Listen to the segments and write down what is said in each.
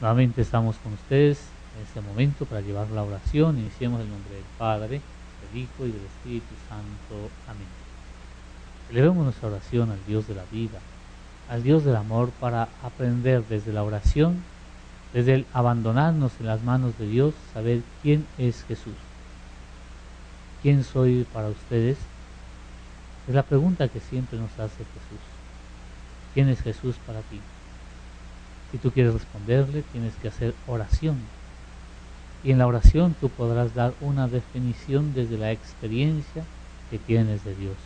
Nuevamente estamos con ustedes en este momento para llevar la oración. Iniciemos el nombre del Padre, del Hijo y del Espíritu Santo. Amén. Elevemos nuestra oración al Dios de la vida, al Dios del amor para aprender desde la oración, desde el abandonarnos en las manos de Dios, saber quién es Jesús. ¿Quién soy para ustedes? Es la pregunta que siempre nos hace Jesús. ¿Quién es Jesús para ti? Si tú quieres responderle, tienes que hacer oración. Y en la oración tú podrás dar una definición desde la experiencia que tienes de Dios.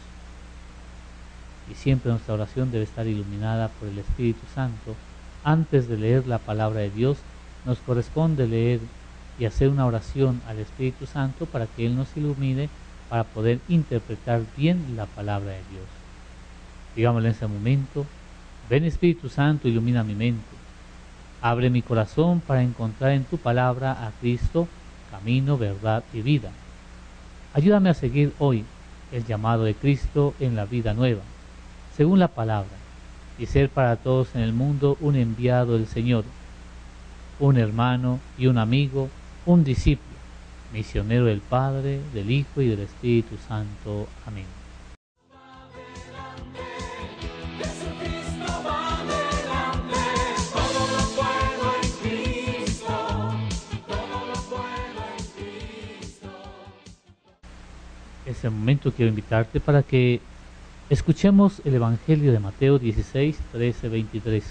Y siempre nuestra oración debe estar iluminada por el Espíritu Santo. Antes de leer la palabra de Dios, nos corresponde leer y hacer una oración al Espíritu Santo para que Él nos ilumine para poder interpretar bien la palabra de Dios. Digámosle en ese momento, ven Espíritu Santo, ilumina mi mente Abre mi corazón para encontrar en tu palabra a Cristo, camino, verdad y vida. Ayúdame a seguir hoy el llamado de Cristo en la vida nueva, según la palabra, y ser para todos en el mundo un enviado del Señor, un hermano y un amigo, un discípulo, misionero del Padre, del Hijo y del Espíritu Santo. Amén. Este momento quiero invitarte para que escuchemos el Evangelio de Mateo 16, 13, 23.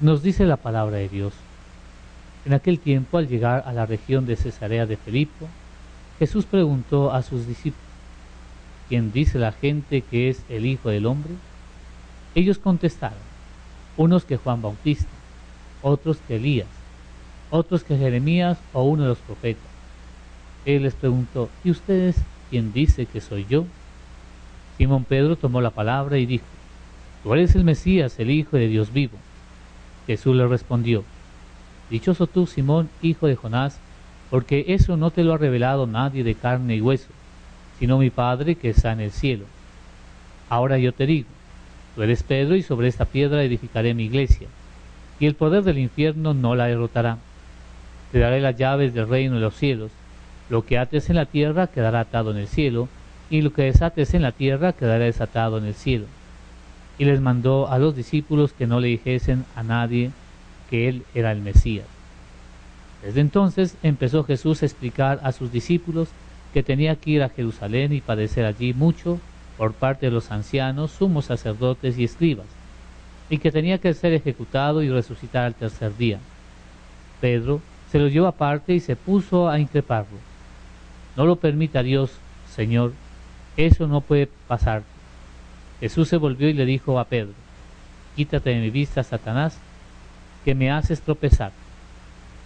Nos dice la palabra de Dios. En aquel tiempo, al llegar a la región de Cesarea de Filipo, Jesús preguntó a sus discípulos, ¿quién dice la gente que es el Hijo del Hombre? Ellos contestaron, unos que Juan Bautista, otros que Elías, otros que Jeremías o uno de los profetas. Él les preguntó, ¿y ustedes ¿quién dice que soy yo? Simón Pedro tomó la palabra y dijo, Tú eres el Mesías, el Hijo de Dios vivo. Jesús le respondió, Dichoso tú, Simón, hijo de Jonás, porque eso no te lo ha revelado nadie de carne y hueso, sino mi Padre que está en el cielo. Ahora yo te digo, tú eres Pedro y sobre esta piedra edificaré mi iglesia, y el poder del infierno no la derrotará. Te daré las llaves del reino de los cielos lo que ates en la tierra quedará atado en el cielo, y lo que desates en la tierra quedará desatado en el cielo. Y les mandó a los discípulos que no le dijesen a nadie que él era el Mesías. Desde entonces empezó Jesús a explicar a sus discípulos que tenía que ir a Jerusalén y padecer allí mucho por parte de los ancianos, sumos sacerdotes y escribas, y que tenía que ser ejecutado y resucitar al tercer día. Pedro se lo llevó aparte y se puso a increparlo. No lo permita Dios, Señor, eso no puede pasar. Jesús se volvió y le dijo a Pedro, quítate de mi vista, Satanás, que me haces tropezar.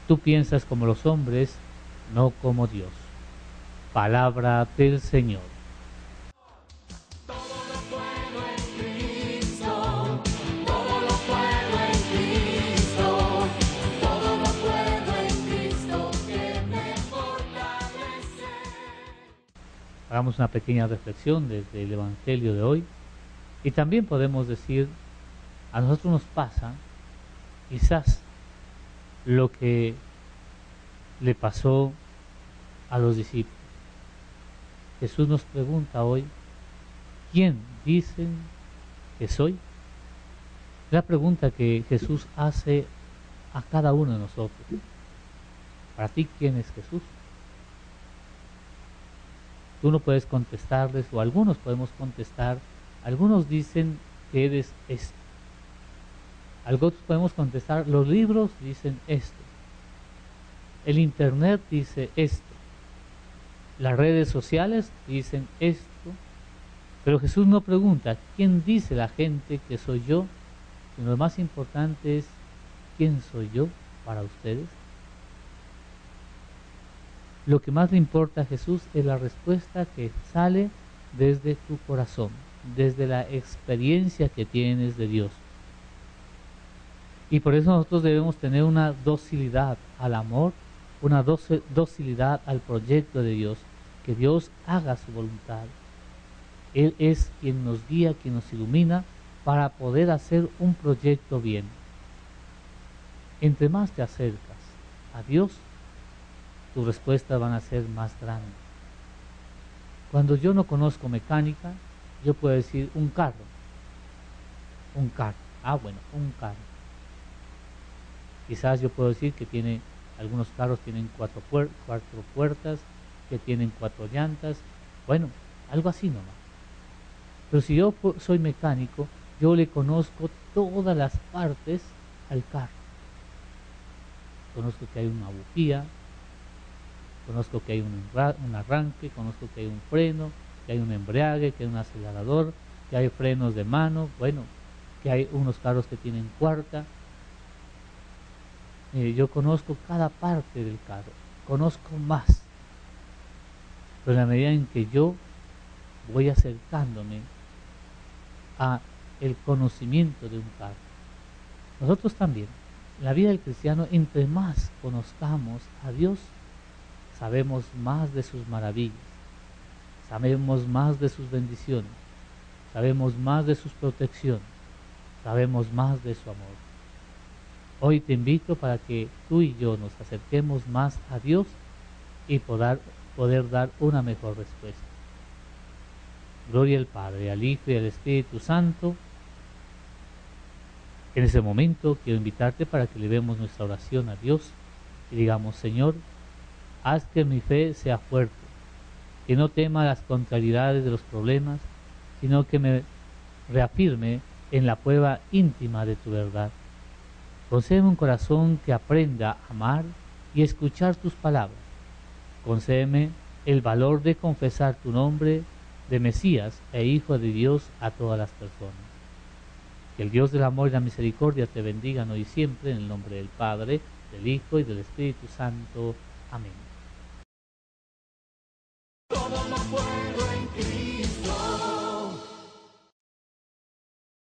Tú piensas como los hombres, no como Dios. Palabra del Señor. Hagamos una pequeña reflexión desde el Evangelio de hoy y también podemos decir, a nosotros nos pasa quizás lo que le pasó a los discípulos. Jesús nos pregunta hoy, ¿quién dicen que soy? La pregunta que Jesús hace a cada uno de nosotros. Para ti, ¿quién es Jesús? Tú no puedes contestarles, o algunos podemos contestar. Algunos dicen que eres esto. Algunos podemos contestar, los libros dicen esto. El Internet dice esto. Las redes sociales dicen esto. Pero Jesús no pregunta, ¿quién dice la gente que soy yo? Sino lo más importante es, ¿quién soy yo para ustedes? Lo que más le importa a Jesús es la respuesta que sale desde tu corazón, desde la experiencia que tienes de Dios. Y por eso nosotros debemos tener una docilidad al amor, una docilidad al proyecto de Dios, que Dios haga su voluntad. Él es quien nos guía, quien nos ilumina para poder hacer un proyecto bien. entre más te acercas a Dios, tus respuestas van a ser más grandes. Cuando yo no conozco mecánica, yo puedo decir un carro. Un carro. Ah, bueno, un carro. Quizás yo puedo decir que tiene, algunos carros tienen cuatro, cuatro puertas, que tienen cuatro llantas. Bueno, algo así nomás. Pero si yo soy mecánico, yo le conozco todas las partes al carro. Conozco que hay una bujía, conozco que hay un, un arranque, conozco que hay un freno, que hay un embrague, que hay un acelerador, que hay frenos de mano, bueno, que hay unos carros que tienen cuarta. Eh, yo conozco cada parte del carro, conozco más. Pero en la medida en que yo voy acercándome a el conocimiento de un carro, nosotros también, la vida del cristiano, entre más conozcamos a Dios, sabemos más de sus maravillas, sabemos más de sus bendiciones, sabemos más de sus protecciones, sabemos más de su amor. Hoy te invito para que tú y yo nos acerquemos más a Dios y poder, poder dar una mejor respuesta. Gloria al Padre, al Hijo y al Espíritu Santo. En ese momento quiero invitarte para que le demos nuestra oración a Dios y digamos, Señor, haz que mi fe sea fuerte, que no tema las contrariedades de los problemas, sino que me reafirme en la prueba íntima de tu verdad. Concédeme un corazón que aprenda a amar y escuchar tus palabras. Concédeme el valor de confesar tu nombre de Mesías e Hijo de Dios a todas las personas. Que el Dios del amor y la misericordia te bendiga hoy y siempre en el nombre del Padre, del Hijo y del Espíritu Santo. Amén. Todo lo puedo en